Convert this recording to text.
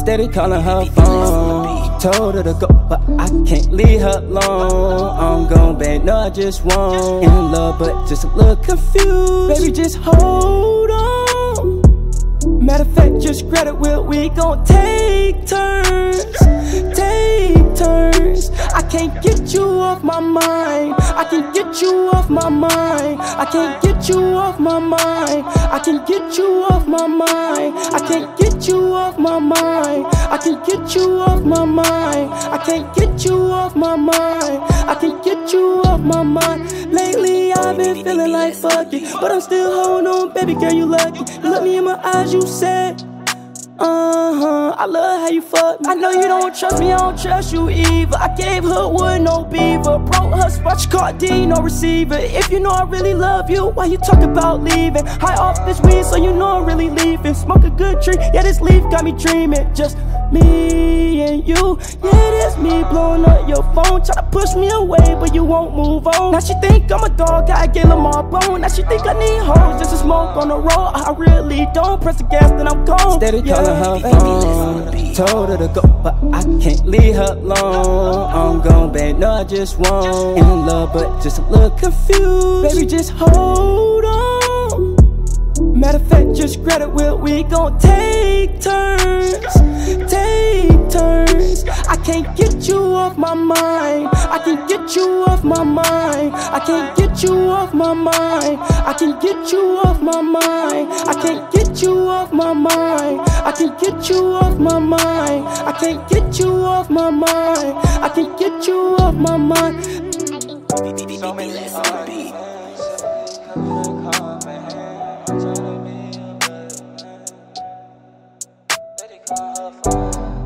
Steady calling her phone. Told her to go, but I can't leave her alone. I'm gon' bang, no, I just won't. In love, but just a little confused. Baby, just hold on. Matter of fact, just credit will we gon' take turns. Take turns. I can't get you off my mind. I can get you off my mind. I can't get you off my mind. I can get you off my mind. I can't get you off my mind. I can get you off my mind. I can't get you off my mind. I can get you off my mind. Lately I've been feeling like fuck it, but I'm still holding on, baby girl. You lucky. You look me in my eyes, you said. Uh huh, I love how you fuck me. I know you don't trust me, I don't trust you either. I gave her wood, no beaver. Broke her spot, she caught D, no receiver. If you know I really love you, why you talk about leaving? High off this weed, so you know I'm really leaving. Smoke a good tree, yeah, this leaf got me dreaming. Just me you, yeah, that's me blowing up your phone. Try to push me away, but you won't move on. Now she think I'm a dog, I get all bone. Now she think I need hoes just to smoke on the road. I really don't press the gas, then I'm gone. Steady calling her phone. Told her to go, but I can't leave her alone. I'm gon' bang, no, I just won't. In love, but just a little confused. Baby, just hold on. Matter of fact, just credit will we gon' take turns. Take can't get you off my mind. I can't get you off my mind. I can't get you off my mind. I can't get you off my mind. I can't get you off my mind. I can't get you off my mind. I can't get you off my mind. I can't get you off my mind. So